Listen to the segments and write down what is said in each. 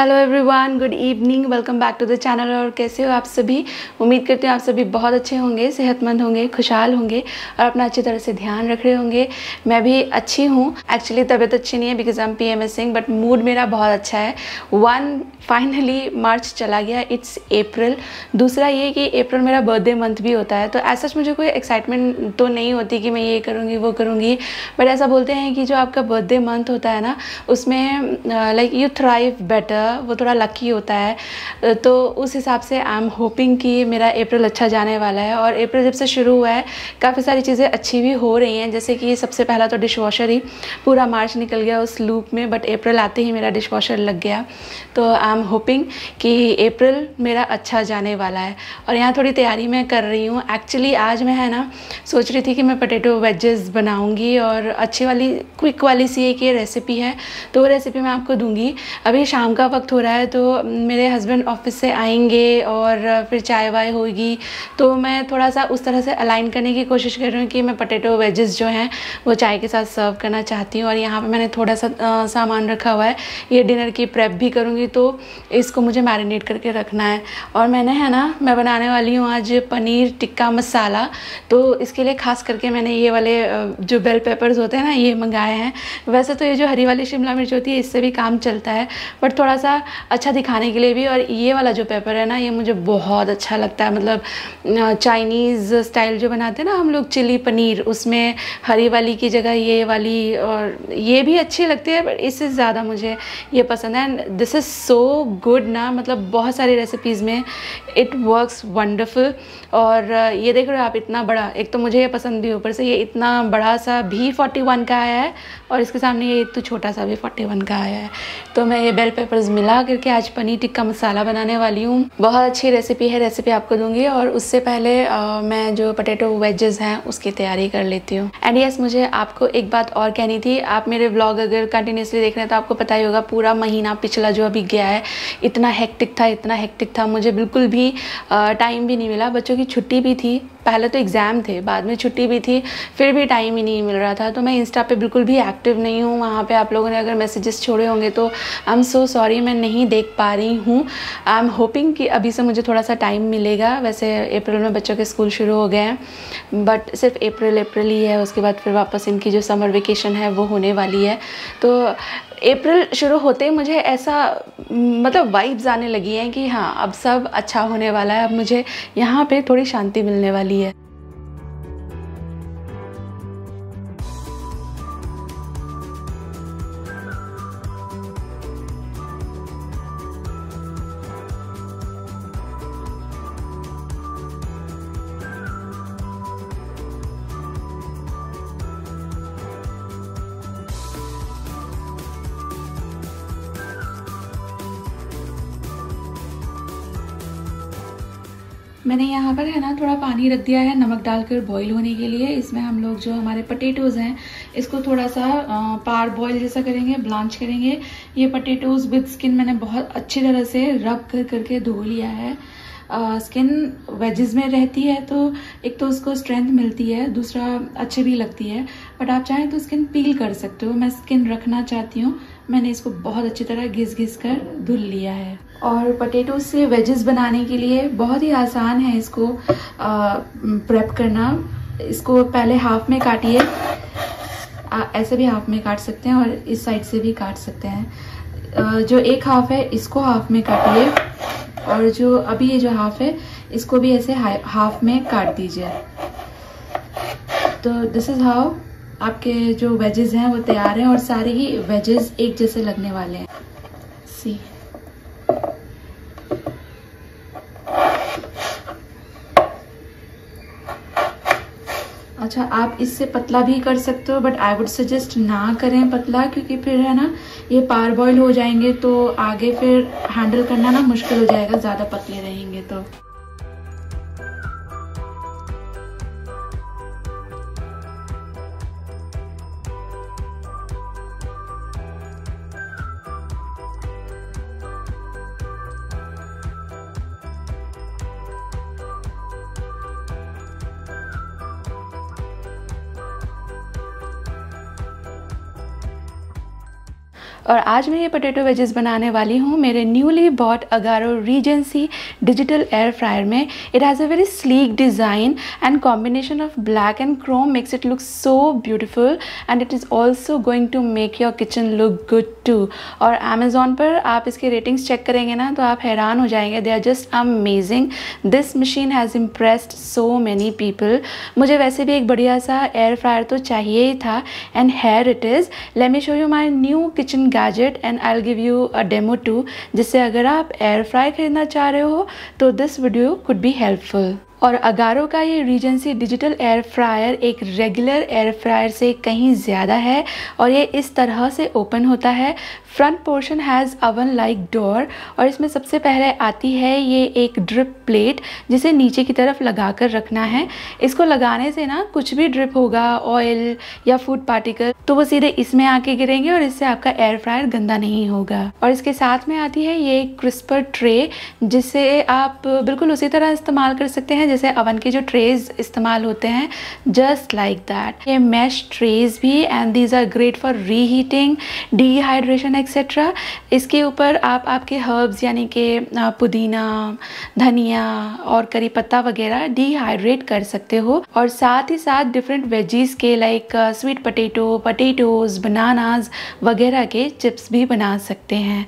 Hello everyone good evening welcome back to the channel और कैसे हो आप सभी? उम्मीद करते हैं आप सभी बहुत अच्छे होंगे, सेहतमंद होंगे, खुशहाल होंगे और अपना अच्छी तरह से ध्यान रख रहे होंगे। मैं भी अच्छी हूँ। एक्चुअली तबीयत अच्छी नहीं है because I am P M S Singh but mood मेरा बहुत अच्छा है। वन फाइनली मार्च चला गया इट्स अप्रैल दूसरा ये कि अप्रैल मेरा बर्थडे मंथ भी होता है तो ऐसा मुझे कोई एक्साइटमेंट तो नहीं होती कि मैं ये करूँगी, वो करूँगी। बट ऐसा बोलते हैं कि जो आपका बर्थडे मंथ होता है ना, उसमें लाइक यू थ्राइव बेटर वो थोड़ा लकी होता है। तो उस हिसाब से आई एम होपिंग कि मेरा अप्रैल अच्छा जाने वाला है और अप्रैल जब से शुरू हुआ है, काफ़ी सारी चीज़ें अच्छी भी हो रही हैं। जैसे कि सबसे पहला तो डिश वॉशर ही, पूरा मार्च निकल गया उस लूप में बट अप्रैल आते ही मेरा डिश वॉशर लग गया। तो आई एम होपिंग कि अप्रैल मेरा अच्छा जाने वाला है। और यहाँ थोड़ी तैयारी मैं कर रही हूँ। एक्चुअली आज मैं, है ना, सोच रही थी कि मैं पटेटो वेजेस बनाऊँगी और अच्छी वाली क्विक वाली सी एक ये रेसिपी है तो वो रेसिपी मैं आपको दूँगी। अभी शाम का वक्त हो रहा है तो मेरे हस्बैंड ऑफ़िस से आएँगे और फिर चाय वाय होगी। तो मैं थोड़ा सा उस तरह से अलाइन करने की कोशिश कर रही हूँ कि मैं पटेटो वेजेस जो हैं वो चाय के साथ सर्व करना चाहती हूँ। और यहाँ पे मैंने थोड़ा सा आ, सामान रखा हुआ है। ये डिनर की प्रेप भी करूँगी तो इसको मुझे मैरिनेट करके रखना है। और मैंने है ना मैं बनाने वाली हूँ आज पनीर टिक्का मसाला। तो इसके लिए ख़ास करके मैंने ये वाले जो बेल पेपर्स होते हैं ना ये मंगाए हैं। वैसे तो ये जो हरी वाली शिमला मिर्च होती है इससे भी काम चलता है। बट थोड़ा सा अच्छा दिखाने के लिए भी और ये वाला जो पेपर है ना, ये मुझे बहुत अच्छा लगता है। मतलब चाइनीज़ स्टाइल जो बनाते हैं ना हम लोग, चिली पनीर, उसमें हरी वाली की जगह ये वाली और ये भी अच्छी लगती है बट इससे ज़्यादा मुझे ये पसंद है। And this is so good ना मतलब बहुत सारी रेसिपीज़ में इट वर्क्स वंडरफुल और ये देख रहे हो आप, इतना बड़ा, एक तो मुझे ये पसंद भी ऊपर से, ये इतना बड़ा सा भी फोर्टी वन का आया है और इसके सामने ये तो छोटा सा भी फोर्टी वन का आया है। तो मैं ये बेल पेपर्स मिला करके आज पनीर टिक्का मसाला बनाने वाली हूँ। बहुत अच्छी रेसिपी है रेसिपी आपको दूँगी और उससे पहले आ, मैं जो पटेटो वेजेस हैं उसकी तैयारी कर लेती हूँ। एंड यस मुझे आपको एक बात और कहनी थी। आप मेरे ब्लॉग अगर कंटिन्यूसली देख रहे हैं तो आपको पता ही होगा पूरा महीना पिछला जो अभी गया है इतना हेक्टिक था इतना हेक्टिक था। मुझे बिल्कुल भी टाइम भी नहीं मिला। बच्चों की छुट्टी भी थी पहले तो एग्ज़ाम थे, बाद में छुट्टी भी थी, फिर भी टाइम ही नहीं मिल रहा था तो मैं इंस्टा पे बिल्कुल भी एक्टिव नहीं हूँ, वहाँ पे आप लोगों ने अगर मैसेजेस छोड़े होंगे तो आई एम सो सॉरी मैं नहीं देख पा रही हूँ। आई एम होपिंग कि अभी से मुझे थोड़ा सा टाइम मिलेगा, वैसे अप्रैल में बच्चों के स्कूल शुरू हो गए हैं बट सिर्फ़ अप्रैल अप्रैल ही है, उसके बाद फिर वापस इनकी जो समर वेकेशन है, वो होने वाली है। तो अप्रैल शुरू होते ही मुझे ऐसा मतलब वाइब्स आने लगी हैं कि हाँ अब सब अच्छा होने वाला है, अब मुझे यहाँ पे थोड़ी शांति मिलने वाली है। मैंने यहाँ पर, है ना, थोड़ा पानी रख दिया है नमक डालकर बॉईल होने के लिए। इसमें हम लोग जो हमारे पटेटोज़ हैं, इसको थोड़ा सा पार बॉईल जैसा करेंगे ब्लांच करेंगे। ये पटेटोज़ विद स्किन मैंने बहुत अच्छी तरह से रब कर करके धो लिया है। स्किन वेजेस में रहती है तो एक तो उसको स्ट्रेंथ मिलती है, दूसरा अच्छी भी लगती है। बट आप चाहें तो स्किन पील कर सकते हो। मैं स्किन रखना चाहती हूँ। मैंने इसको बहुत अच्छी तरह घिस घिस कर धुल लिया है। और पटेटो से वेजेस बनाने के लिए बहुत ही आसान है इसको प्रेप करना। इसको पहले हाफ़ में काटिए। ऐसे भी हाफ़ में काट सकते हैं और इस साइड से भी काट सकते हैं। जो एक हाफ़ है, इसको हाफ़ में काटिए। और जो अभी ये जो हाफ़ है, इसको भी ऐसे हाफ़ में काट दीजिए। तो दिस इज़ हाउ आपके जो वेजेस हैं, वो तैयार हैं और सारे ही वेजेस एक जैसे लगने वाले हैं। सी अच्छा आप इससे पतला भी कर सकते हो बट आई वुड सजेस्ट ना करें पतला, क्योंकि फिर है ना, ये पार बॉयल हो जाएँगे तो आगे फिर हैंडल करना ना मुश्किल हो जाएगा, ज़्यादा पतले रहेंगे तो। और आज मैं ये पोटैटो वेजेस बनाने वाली हूँ। मेरे newly bought Agaro Regency digital air fryer में। It has a very sleek design and combination of black and chrome makes it look so beautiful and it is also going to make your kitchen look good too और Amazon पर आप इसके ratings check करेंगे ना तो आप हैरान हो जाएँगे। They are just amazing this machine has impressed so many people मुझे वैसे भी एक बढ़िया सा एयर फ्रायर तो चाहिए ही था। And here it is let me show you my new kitchen gadget and I give you a demo too जिससे अगर आप एयर फ्राई खरीदना चाह रहे हो तो this video could be helpful और अगारो का ये रीजेंसी डिजिटल एयर फ्रायर एक रेगुलर एयर फ्रायर से कहीं ज़्यादा है, और ये इस तरह से ओपन होता है front portion has oven like door और इसमें सबसे पहले आती है ये एक ड्रिप प्लेट जिसे नीचे की तरफ़ लगा कर रखना है। इसको लगाने से ना कुछ भी ड्रिप होगा ऑयल या फ़ूड पार्टिकल तो वो सीधे इसमें आके गिरेंगे और इससे आपका एयर फ्रायर गंदा नहीं होगा। और इसके साथ में आती है ये एक क्रिस्पर ट्रे जिसे आप बिल्कुल उसी तरह इस्तेमाल कर सकते हैं जैसे अवन के जो ट्रेज इस्तेमाल होते हैं जस्ट लाइक दैट ये मैश ट्रेज भी and these are great for reheating dehydration etcetera इसके ऊपर आप, आपके हर्ब्स यानी कि पुदीना, धनिया और करी पत्ता वगैरह डिहाइड्रेट कर सकते हो। और साथ ही साथ डिफरेंट वेजीज के like sweet potato potatoes bananas वगैरह के चिप्स भी बना सकते हैं।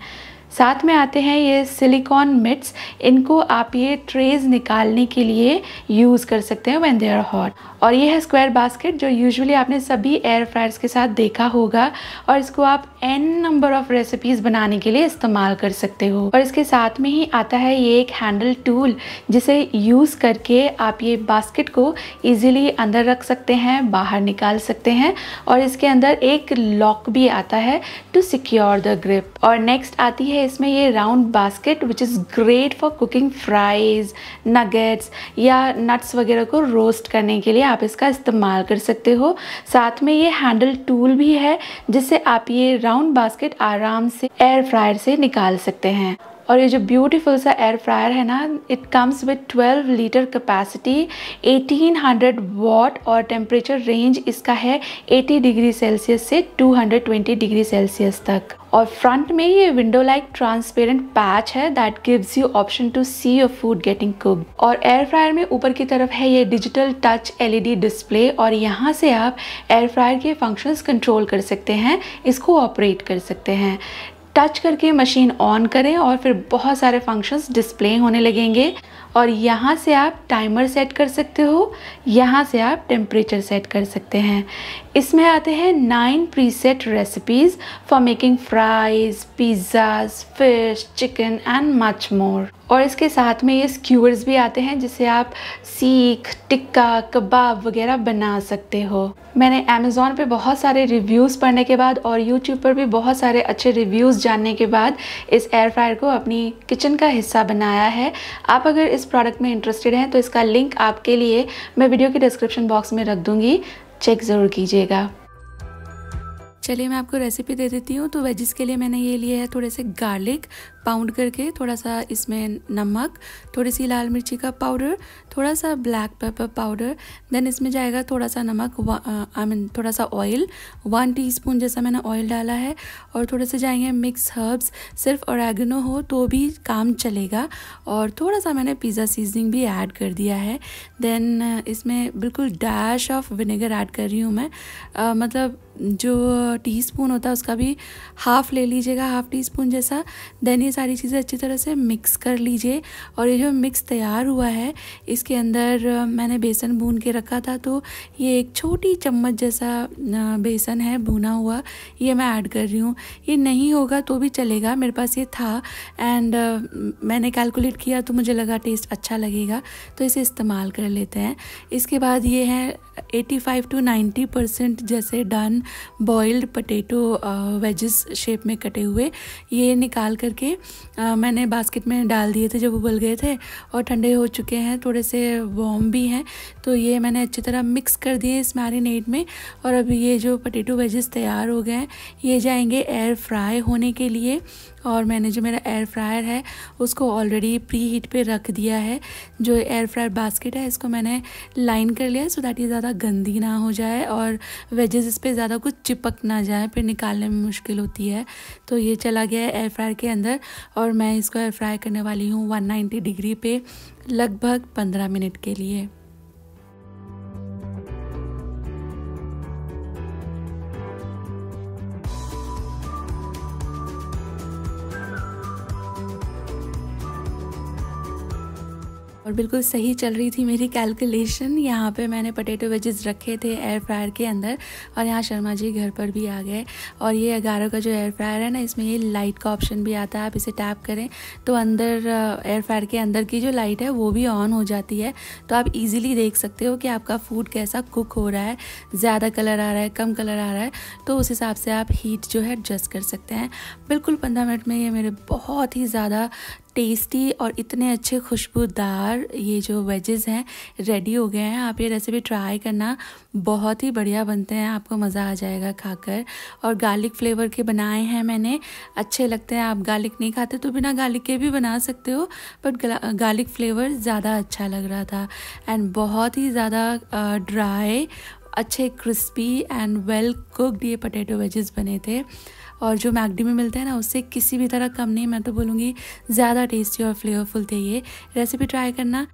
साथ में आते हैं ये सिलिकॉन मिट्स इनको आप ये ट्रेज निकालने के लिए यूज़ कर सकते हैं व्हेन दे आर हॉट और ये है स्क्वायर बास्केट जो यूजुअली आपने सभी एयर फ्रायर्स के साथ देखा होगा। और इसको आप एन नंबर ऑफ़ रेसिपीज़ बनाने के लिए इस्तेमाल कर सकते हो। और इसके साथ में ही आता है ये एक हैंडल टूल जिसे यूज़ करके आप ये बास्केट को ईजिली अंदर रख सकते हैं, बाहर निकाल सकते हैं। और इसके अंदर एक लॉक भी आता है टू सिक्योर द ग्रिप और नेक्स्ट आती है इसमें ये round basket which is great for cooking fries nuggets या नट्स वगैरह को रोस्ट करने के लिए आप इसका इस्तेमाल कर सकते हो। साथ में ये हैंडल टूल भी है, जिससे आप ये राउंड बास्केट आराम से एयर फ्रायर से निकाल सकते हैं। और ये जो ब्यूटीफुल सा एयर फ्रायर है ना it comes with 12 litre capacity 1800 watt और टेम्परेचर रेंज इसका है 80 डिग्री सेल्सियस से 220 डिग्री सेल्सियस तक। और फ्रंट में ये विंडो लाइक ट्रांसपेरेंट पैच है that gives you option to see your food getting cook और एयर फ्रायर में ऊपर की तरफ़ है ये डिजिटल टच एलईडी डिस्प्ले और यहाँ से आप एयर फ्रायर के फ़ंक्शंस कंट्रोल कर सकते हैं, इसको ऑपरेट कर सकते हैं। टच करके मशीन ऑन करें और फिर बहुत सारे फ़ंक्शंस डिस्प्ले होने लगेंगे। और यहाँ से आप टाइमर सेट कर सकते हो। यहाँ से आप टेम्परेचर सेट कर सकते हैं। इसमें आते हैं nine preset recipes for making fries pizzas fish chicken and much more और इसके साथ में ये स्क्यूअर्स भी आते हैं जिसे आप सीख, टिक्का, कबाब वगैरह बना सकते हो। मैंने अमेज़ोन पे बहुत सारे रिव्यूज़ पढ़ने के बाद और यूट्यूब पर भी बहुत सारे अच्छे रिव्यूज़ जानने के बाद इस एयर फ्रायर को अपनी किचन का हिस्सा बनाया है। आप अगर इस प्रोडक्ट में इंटरेस्टेड हैं तो इसका लिंक आपके लिए मैं वीडियो के डिस्क्रिप्शन बॉक्स में रख दूँगी। चेक ज़रूर कीजिएगा। चलिए मैं आपको रेसिपी दे देती हूँ। तो वेजिस के लिए मैंने ये लिए है थोड़े से गार्लिक पाउंड करके थोड़ा सा इसमें नमक थोड़ी सी लाल मिर्ची का पाउडर थोड़ा सा ब्लैक पेपर पाउडर देन इसमें जाएगा थोड़ा सा नमक आई मीन थोड़ा सा ऑयल वन टीस्पून जैसा मैंने ऑयल डाला है और थोड़े से जाएँगे मिक्स हर्ब्स सिर्फ़ ओरेगनो हो तो भी काम चलेगा और थोड़ा सा मैंने पिज़्ज़ा सीजनिंग भी ऐड कर दिया है देन इसमें बिल्कुल डैश ऑफ़ विनेगर ऐड कर रही हूँ मैं आ, मतलब जो टीस्पून होता है उसका भी हाफ़ ले लीजिएगा हाफ़ टी स्पून जैसा देन सारी चीज़ें अच्छी तरह से मिक्स कर लीजिए। और ये जो मिक्स तैयार हुआ है, इसके अंदर मैंने बेसन भून के रखा था तो ये एक छोटी चम्मच जैसा बेसन है भुना हुआ, ये मैं ऐड कर रही हूँ। ये नहीं होगा तो भी चलेगा, मेरे पास ये था। एंड मैंने कैलकुलेट किया तो मुझे लगा टेस्ट अच्छा लगेगा तो इसे इस्तेमाल कर लेते हैं। इसके बाद ये है 85 टू 90 परसेंट जैसे done boiled potato wedges shape में कटे हुए। ये निकाल करके आ, मैंने बास्केट में डाल दिए थे जब उबल गए थे और ठंडे हो चुके हैं थोड़े से वॉम भी हैं। तो ये मैंने अच्छी तरह मिक्स कर दिए इस मैरिनेट में और अब ये जो पटेटो वेजेस तैयार हो गए हैं ये जाएँगे एयर फ्राई होने के लिए। और मैंने जो मेरा एयर फ्रायर है, उसको ऑलरेडी प्री हीट पे रख दिया है। जो एयर फ्रायर बास्केट है, इसको मैंने लाइन कर लिया है सो दैट ये ज़्यादा गंदी ना हो जाए और वेजेस इस पर ज़्यादा कुछ चिपक ना जाए, फिर निकालने में मुश्किल होती है। तो ये चला गया है एयर फ्रायर के अंदर और मैं इसको एयर फ्राई करने वाली हूँ 190 डिग्री पे, लगभग 15 मिनट के लिए। और बिल्कुल सही चल रही थी मेरी कैलकुलेशन यहाँ पे मैंने पटेटो वेजेस रखे थे एयर फ्रायर के अंदर और यहाँ शर्मा जी घर पर भी आ गए। और ये ग्यारह का जो एयर फ्रायर है ना, इसमें ये लाइट का ऑप्शन भी आता है, आप इसे टैप करें तो अंदर एयर फ्रायर के अंदर की जो लाइट है वो भी ऑन हो जाती है। तो आप ईजिली देख सकते हो कि आपका फ़ूड कैसा कुक हो रहा है, ज़्यादा कलर आ रहा है, कम कलर आ रहा है तो उस हिसाब से आप हीट जो है एडजस्ट कर सकते हैं। बिल्कुल पंद्रह मिनट में ये मेरे बहुत ही ज़्यादा टेस्टी और इतने अच्छे खुशबूदार ये जो वेजेस हैं रेडी हो गए हैं। आप ये रेसिपी ट्राई करना, बहुत ही बढ़िया बनते हैं, आपको मज़ा आ जाएगा खाकर। और गार्लिक फ्लेवर के बनाए हैं मैंने, अच्छे लगते हैं। आप गार्लिक नहीं खाते तो बिना गार्लिक के भी बना सकते हो बट गार्लिक फ्लेवर ज़्यादा अच्छा लग रहा था। एंड बहुत ही ज़्यादा ड्राई अच्छे क्रिस्पी एंड वेल कुकड ये पटेटो वेजेस बने थे। और जो मैगडी में मिलता है ना, उससे किसी भी तरह कम नहीं, मैं तो बोलूँगी ज़्यादा टेस्टी और फ्लेवरफुल थे ये। रेसिपी ट्राई करना।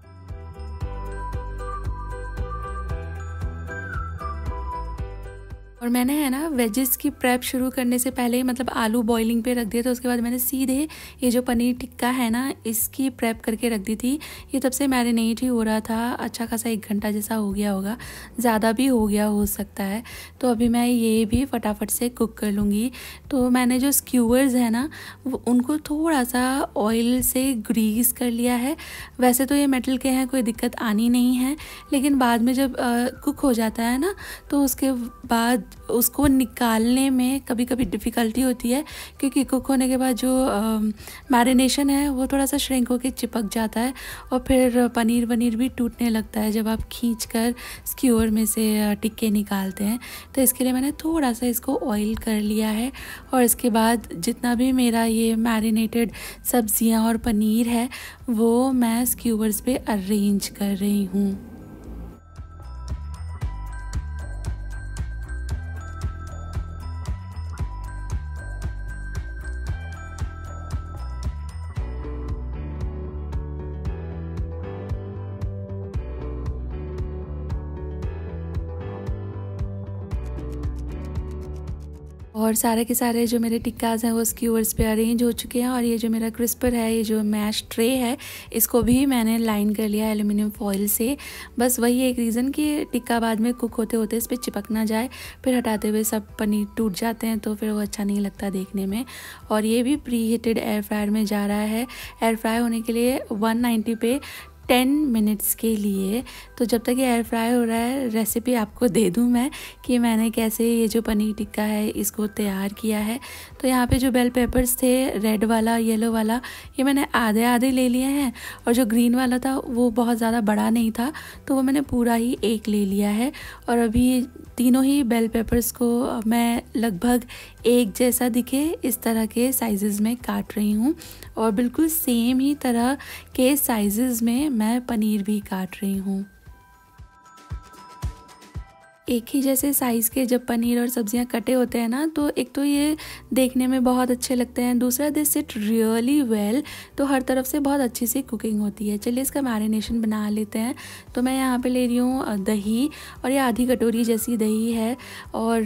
और मैंने है ना वेजेस की प्रेप शुरू करने से पहले ही मतलब आलू बॉइलिंग पे रख दिया था उसके बाद मैंने सीधे ये जो पनीर टिक्का है ना इसकी प्रेप करके रख दी थी। ये तब से मैरिनेट ही हो रहा था अच्छा खासा एक घंटा जैसा हो गया होगा ज़्यादा भी हो गया हो सकता है। तो अभी मैं ये भी फटाफट से कुक कर लूँगी। तो मैंने जो स्क्यूअर्स है ना उनको थोड़ा सा ऑयल से ग्रीस कर लिया है। वैसे तो ये मेटल के हैं कोई दिक्कत आनी नहीं है लेकिन बाद में जब आ, कुक हो जाता है ना तो उसके बाद उसको निकालने में कभी कभी डिफ़िकल्टी होती है, क्योंकि कुक होने के बाद जो मैरिनेशन है, वो थोड़ा सा श्रिंक होकर चिपक जाता है और फिर पनीर वनीर भी टूटने लगता है जब आप खींच कर स्क्यूअर में से टिक्के निकालते हैं। तो इसके लिए मैंने थोड़ा सा इसको ऑयल कर लिया है और इसके बाद जितना भी मेरा ये मैरिनेटेड सब्ज़ियाँ और पनीर है, वो मैं स्क्यूवर्स पे अरेंज कर रही हूँ। और सारे के सारे जो मेरे टिक्काज हैं वो स्क्यूवर्स पे अरेंज हो चुके हैं और ये जो मेरा क्रिस्पर है, ये जो मैश ट्रे है, इसको भी मैंने लाइन कर लिया एल्यूमिनियम फॉइल से। बस वही एक रीज़न कि टिक्का बाद में कुक होते होते इस पर चिपक ना जाए, फिर हटाते हुए सब पनीर टूट जाते हैं तो फिर वो अच्छा नहीं लगता देखने में। और ये भी प्री हीटेड एयर फ्रायर में जा रहा है। एयर फ्राई होने के लिए वन पे टेन मिनट्स के लिए तो जब तक ये एयर फ्राई हो रहा है रेसिपी आपको दे दूँ मैं कि मैंने कैसे ये जो पनीर टिक्का है, इसको तैयार किया है। तो यहाँ पे जो बेल पेपर्स थे रेड वाला येलो वाला, ये मैंने आधे आधे ले लिए हैं और जो ग्रीन वाला था, वो बहुत ज़्यादा बड़ा नहीं था तो वो मैंने पूरा ही एक ले लिया है। और अभी तीनों ही बेल पेपर्स को मैं लगभग एक जैसा दिखे, इस तरह के साइज़ में काट रही हूँ। और बिल्कुल सेम ही तरह के साइज़ में मैं पनीर भी काट रही हूँ। एक ही जैसे साइज़ के जब पनीर और सब्ज़ियाँ कटे होते हैं ना तो एक तो ये देखने में बहुत अच्छे लगते हैं। दूसरा दिस सिट रियली वेल तो हर तरफ़ से बहुत अच्छी सी कुकिंग होती है। चलिए इसका मैरिनेशन बना लेते हैं। तो मैं यहाँ पे ले रही हूँ दही, और ये आधी कटोरी जैसी दही है, और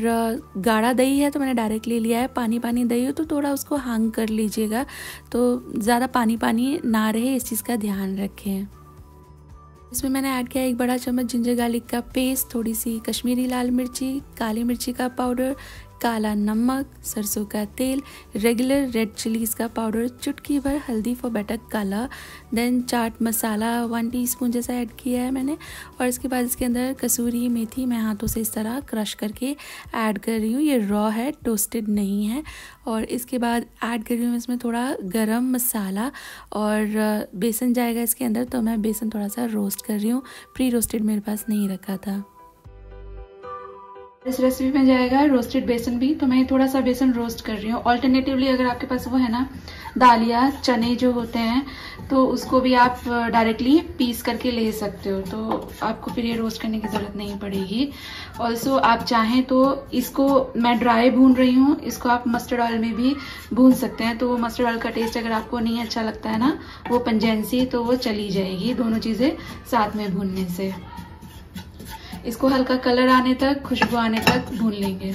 गाढ़ा दही है तो मैंने डायरेक्ट ले लिया है। पानी पानी दही हो तो थोड़ा उसको हांग कर लीजिएगा। तो ज़्यादा पानी पानी ना रहे, इस चीज़ का ध्यान रखें। इसमें मैंने ऐड किया एक बड़ा चम्मच जिंजर गार्लिक का पेस्ट, थोड़ी सी कश्मीरी लाल मिर्ची, काली मिर्ची का पाउडर काला नमक, सरसों का तेल रेगुलर रेड चिलीज़ का पाउडर चुटकी भर हल्दी for better colour then chaat masala one teaspoon जैसा ऐड किया है मैंने, और इसके बाद इसके अंदर कसूरी मेथी मैं हाथों से इस तरह क्रश करके ऐड कर रही हूँ। ये रॉ है टोस्टेड नहीं है, और इसके बाद ऐड कर रही हूँ इसमें थोड़ा गरम मसाला, और बेसन जाएगा इसके अंदर तो मैं बेसन थोड़ा सा रोस्ट कर रही हूँ। प्री रोस्टेड मेरे पास नहीं रखा था। इस रेसिपी में जाएगा रोस्टेड बेसन भी। तो मैं थोड़ा सा बेसन रोस्ट कर रही हूँ। ऑल्टरनेटिवली अगर आपके पास वो है ना दालिया चने जो होते हैं तो उसको भी आप डायरेक्टली पीस करके ले सकते हो। तो आपको फिर ये रोस्ट करने की ज़रूरत नहीं पड़ेगी। ऑल्सो आप चाहें तो इसको मैं ड्राई भून रही हूँ। इसको आप मस्टर्ड ऑयल में भी भून सकते हैं। तो वो मस्टर्ड ऑयल का टेस्ट अगर आपको नहीं अच्छा लगता है ना, वो पंजेंसी तो वो चली जाएगी दोनों चीज़ें साथ में भूनने से। इसको हल्का कलर आने तक, खुशबू आने तक भून लेंगे।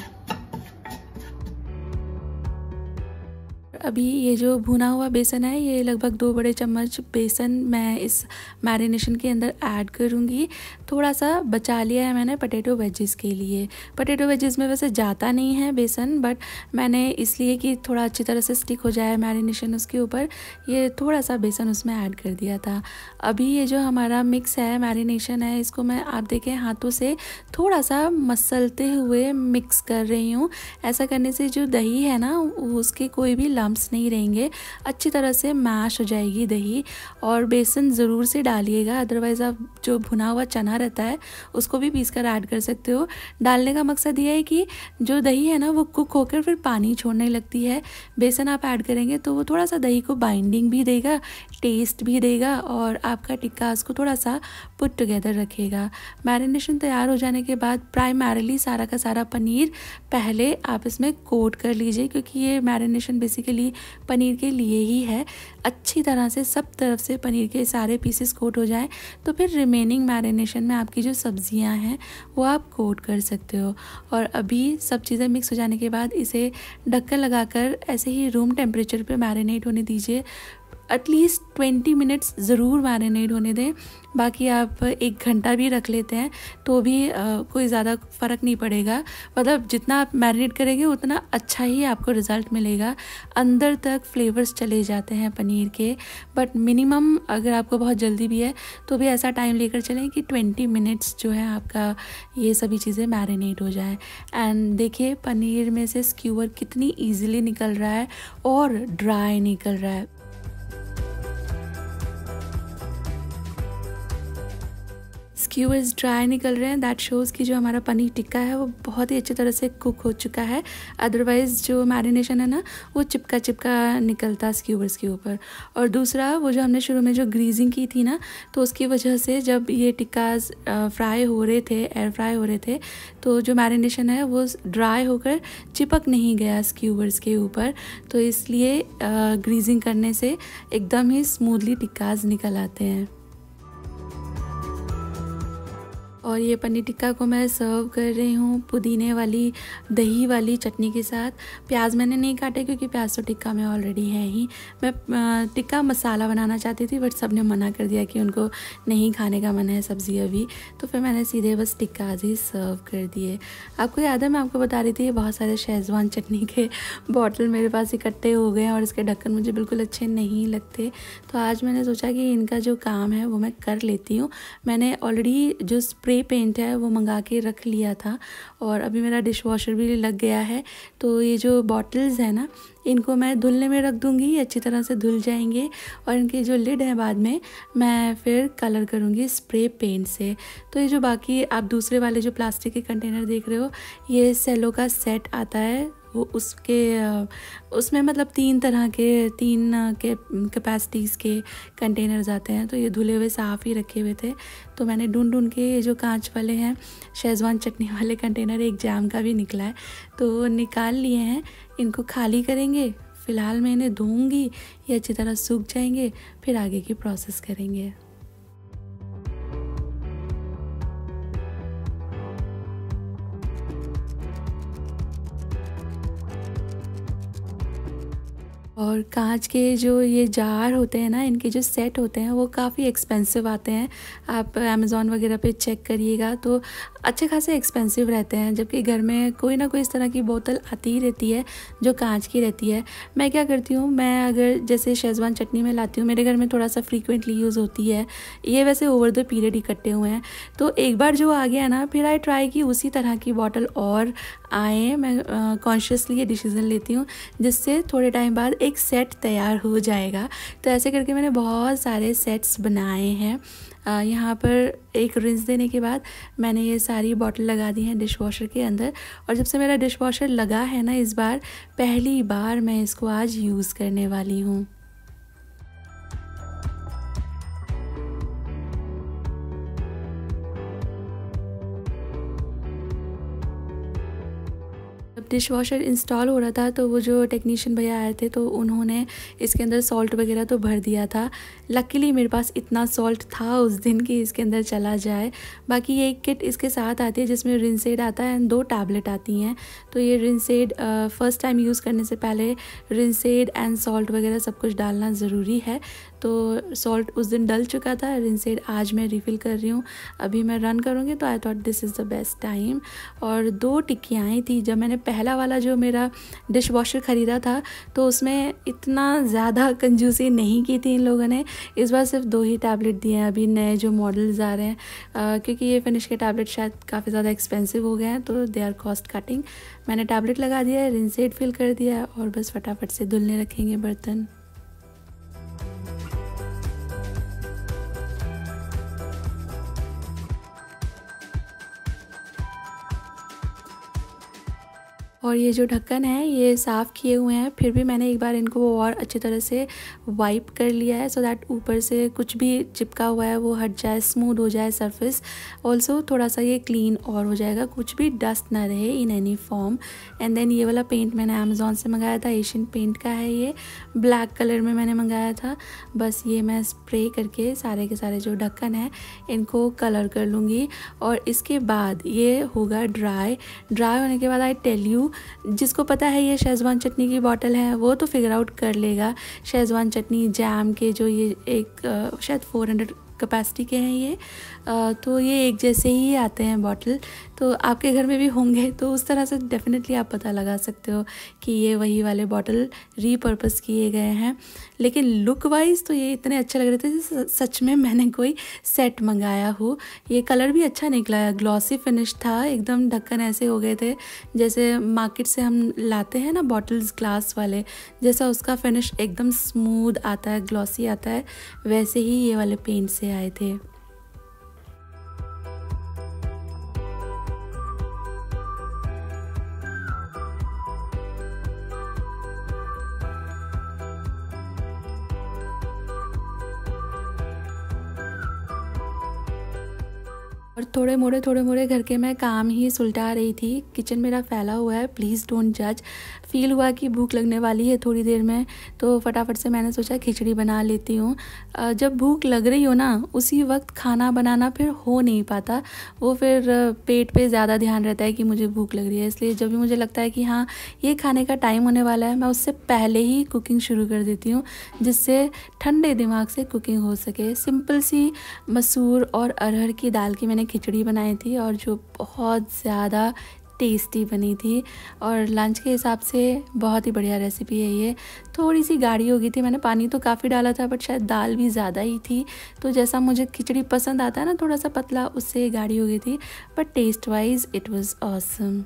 अभी ये जो भुना हुआ बेसन है, ये लगभग दो बड़े चम्मच बेसन मैं इस मैरिनेशन के अंदर ऐड करूँगी। थोड़ा सा बचा लिया है मैंने पटेटो वेजेस के लिए। पटेटो वेजेस में वैसे जाता नहीं है बेसन बट मैंने इसलिए कि थोड़ा अच्छी तरह से स्टिक हो जाए मैरिनेशन उसके ऊपर, ये थोड़ा सा बेसन उसमें ऐड कर दिया था। अभी ये जो हमारा मिक्स है मैरिनेशन है, इसको मैं आप देखें हाथों से थोड़ा सा मसलते हुए मिक्स कर रही हूँ। ऐसा करने से जो दही है ना, उसके कोई भी लम्ब्स नहीं रहेंगे। अच्छी तरह से मैश हो जाएगी दही और बेसन ज़रूर से डालिएगा अदरवाइज़ आप जो भुना हुआ चना रहता है, उसको भी पीस कर ऐड कर सकते हो। डालने का मकसद ये है कि जो दही है ना, वो कुक होकर फिर पानी छोड़ने लगती है। बेसन आप ऐड करेंगे तो वो थोड़ा सा दही को बाइंडिंग भी देगा टेस्ट भी देगा और आपका टिक्का उसको थोड़ा सा पुट टुगेदर रखेगा। मैरिनेशन तैयार हो जाने के बाद प्राइमरली सारा का सारा पनीर पहले आप इसमें कोट कर लीजिए, क्योंकि ये मैरिनेशन बेसिकली पनीर के लिए ही है। अच्छी तरह से सब तरफ़ से पनीर के सारे पीसेस कोट हो जाए तो फिर रिमेनिंग मैरिनेशन में आपकी जो सब्ज़ियाँ हैं, वो आप कोट कर सकते हो। और अभी सब चीज़ें मिक्स हो जाने के बाद इसे ढक्कन लगाकर ऐसे ही रूम टेम्परेचर पे मैरिनेट होने दीजिए। एटलीस्ट ट्वेंटी मिनट्स ज़रूर मैरिनेट होने दें। बाकी आप एक घंटा भी रख लेते हैं तो भी आ, कोई ज़्यादा फ़र्क नहीं पड़ेगा। मतलब जितना आप मैरिनेट करेंगे उतना अच्छा ही आपको रिज़ल्ट मिलेगा। अंदर तक फ्लेवर्स चले जाते हैं पनीर के। बट मिनिमम अगर आपको बहुत जल्दी भी है तो भी ऐसा टाइम लेकर चलें कि ट्वेंटी मिनट्स जो है आपका ये सभी चीज़ें मैरिनेट हो जाए। एंड देखिए पनीर में से स्क्यूअर कितनी ईजिली निकल रहा है और ड्राई निकल रहा है। स्क्यूअर्स ड्राई निकल रहे हैं दैट शोज़ कि जो हमारा पनीर टिक्का है, वो बहुत ही अच्छी तरह से कुक हो चुका है। अदरवाइज़ जो मैरिनेशन है ना, वो चिपका चिपका निकलता स्क्यूअर्स के ऊपर। और दूसरा, वो जो हमने शुरू में जो ग्रीजिंग की थी ना तो उसकी वजह से जब ये टिक्काज फ्राई हो रहे थे एयर फ्राई हो रहे थे तो जो मैरिनेशन है, वो ड्राई होकर चिपक नहीं गया स्क्यूवर्स के ऊपर। तो इसलिए ग्रीजिंग करने से एकदम ही स्मूथली टिक्काज निकल आते हैं। और ये पनीर टिक्का को मैं सर्व कर रही हूँ पुदीने वाली, दही वाली चटनी के साथ। प्याज मैंने नहीं काटे क्योंकि प्याज तो टिक्का में ऑलरेडी है ही। मैं टिक्का मसाला बनाना चाहती थी बट सबने मना कर दिया कि उनको नहीं खाने का मन है सब्ज़ी अभी। तो फिर मैंने सीधे बस टिक्का ही सर्व कर दिए। आपको याद है, मैं आपको बता रही थी बहुत सारे शेजवान चटनी के बॉटल मेरे पास इकट्ठे हो गए और इसके ढक्कन मुझे बिल्कुल अच्छे नहीं लगते। तो आज मैंने सोचा कि इनका जो काम है वो मैं कर लेती हूँ। मैंने ऑलरेडी जो स्प्रे स्प्रे पेंट है, वो मंगा के रख लिया था और अभी मेरा डिश वॉशर भी लग गया है। तो ये जो बॉटल्स हैं ना, इनको मैं धुलने में रख दूँगी, अच्छी तरह से धुल जाएँगे और इनके जो लिड है बाद में, मैं फिर कलर करूँगी स्प्रे पेंट से। तो ये जो बाकी, आप दूसरे वाले जो प्लास्टिक के कंटेनर देख रहे हो, ये सेलो का सेट आता है। वो उसके उसमें मतलब तीन तरह के, तीन के कैपेसिटीज़ के कंटेनर्स आते हैं तो ये धुले हुए, साफ़ ही रखे हुए थे। तो मैंने ढूंढ ढूंढ के ये जो कांच वाले हैं, शेजवान चटनी वाले कंटेनर एक जैम का भी निकला है। तो निकाल लिए हैं, इनको खाली करेंगे, फ़िलहाल मैं इन्हें धोऊँगी, ये अच्छी तरह सूख जाएँगे, फिर आगे की प्रोसेस करेंगे। और कांच के जो ये जार होते हैं ना, इनके जो सेट होते हैं, वो काफ़ी एक्सपेंसिव आते हैं। आप अमेज़ोन वगैरह पे चेक करिएगा तो अच्छे खासे एक्सपेंसिव रहते हैं, जबकि घर में कोई ना कोई इस तरह की बोतल आती ही रहती है, जो कांच की रहती है। मैं क्या करती हूँ, मैं अगर जैसे शेजवान चटनी में लाती हूँ, मेरे घर में थोड़ा सा फ्रीक्वेंटली यूज़ होती है। ये वैसे ओवर द पीरियड इकट्ठे हुए हैं। तो एक बार जो आ गया ना, फिर आई ट्राई की उसी तरह की बॉटल और आए। मैं कॉन्शियसली ये डिसीज़न लेती हूँ, जिससे थोड़े टाइम बाद एक सेट तैयार हो जाएगा। तो ऐसे करके मैंने बहुत सारे सेट्स बनाए हैं। यहाँ पर एक रिंस देने के बाद मैंने ये सारी बॉटल लगा दी है डिश वॉशर के अंदर। और जब से मेरा डिश वॉशर लगा है ना इस बार, पहली बार मैं इसको आज यूज़ करने वाली हूँ। डिश वॉशर इंस्टॉल हो रहा था तो वो जो टेक्नीशियन भैया आए थे तो उन्होंने इसके अंदर सॉल्ट वगैरह तो भर दिया था। लकीली मेरे पास इतना सॉल्ट था उस दिन कि इसके अंदर चला जाए। बाकी ये एक किट इसके साथ आती है, जिसमें रिंसेड आता है एंड दो टैबलेट आती हैं। तो ये रिंसेड फ़र्स्ट टाइम यूज़ करने से पहले रिंसेड एंड सॉल्ट वगैरह सब कुछ डालना ज़रूरी है। तो सॉल्ट उस दिन डल चुका था रिंसेड आज मैं रिफ़िल कर रही हूँ। अभी मैं रन करूँगी तो I thought this is the best time और दो टिक्कियाँ आई थी। जब मैंने पहला वाला जो मेरा डिश वॉशर ख़रीदा था तो उसमें इतना ज़्यादा कंजूसी नहीं की थी इन लोगों ने। इस बार सिर्फ़ दो ही टैबलेट दिए हैं। अभी नए जो मॉडल्स आ रहे हैं आ, क्योंकि ये फिनिश के टैबलेट शायद काफ़ी ज़्यादा एक्सपेंसिव हो गए हैं तो दे आर कॉस्ट कटिंग मैंने टैबलेट लगा दिया है रिंसेड फिल कर दिया और बस फटाफट से धुलने रखेंगे बर्तन. और ये जो ढक्कन है, ये साफ़ किए हुए हैं। फिर भी मैंने एक बार इनको और अच्छी तरह से वाइप कर लिया है सो दैट ऊपर से कुछ भी चिपका हुआ है, वो हट जाए स्मूथ हो जाए सरफेस ऑल्सो थोड़ा सा ये क्लीन और हो जाएगा। कुछ भी डस्ट ना रहे in any form and then ये वाला पेंट मैंने अमेज़ोन से मंगाया था एशियन पेंट का है ये। ब्लैक कलर में मैंने मंगाया था। बस ये मैं स्प्रे करके सारे के सारे जो ढक्कन है, इनको कलर कर लूँगी। और इसके बाद ये होगा ड्राई ड्राई होने के बाद आई टेल यू जिसको पता है ये शेज़वान चटनी की बॉटल है, वो तो फिगर आउट कर लेगा। शेज़वान चटनी जैम के जो ये एक शायद फोर हंड्रेड कैपेसिटी के हैं ये। तो ये एक जैसे ही आते हैं बॉटल तो आपके घर में भी होंगे तो उस तरह से डेफिनेटली आप पता लगा सकते हो कि ये वही वाले बॉटल रीपर्पज़ किए गए हैं। लेकिन लुक वाइज तो ये इतने अच्छे लग रहे थे जैसे सच में मैंने कोई सेट मंगाया हो। ये कलर भी अच्छा निकला है ग्लॉसी फिनिश था, एकदम ढक्कन ऐसे हो गए थे। जैसे मार्केट से हम लाते हैं ना बॉटल्स ग्लास वाले, जैसा उसका फिनिश एकदम स्मूद आता है ग्लॉसी आता है, वैसे ही ये वाले पेंट से आए थे। थोड़े मोड़े थोड़े मोड़े घर के मैं काम ही सुलटा रही थी। किचन मेरा फैला हुआ है प्लीज़ डोंट जज फील हुआ कि भूख लगने वाली है थोड़ी देर में तो फटाफट से मैंने सोचा खिचड़ी बना लेती हूँ। जब भूख लग रही हो ना, उसी वक्त खाना बनाना फिर हो नहीं पाता। वो फिर पेट पे ज़्यादा ध्यान रहता है कि मुझे भूख लग रही है, इसलिए जब भी मुझे लगता है कि हाँ ये खाने का टाइम होने वाला है, मैं उससे पहले ही कुकिंग शुरू कर देती हूँ, जिससे ठंडे दिमाग से कुकिंग हो सके। सिंपल सी मसूर और अरहर की दाल की मैंने खिचड़ी बनाई थी और जो बहुत ज़्यादा टेस्टी बनी थी और लंच के हिसाब से बहुत ही बढ़िया रेसिपी है ये। थोड़ी सी गाढ़ी हो गई थी, मैंने पानी तो काफ़ी डाला था बट शायद दाल भी ज़्यादा ही थी। तो जैसा मुझे खिचड़ी पसंद आता है ना थोड़ा सा पतला, उससे गाढ़ी हो गई थी but taste wise it was awesome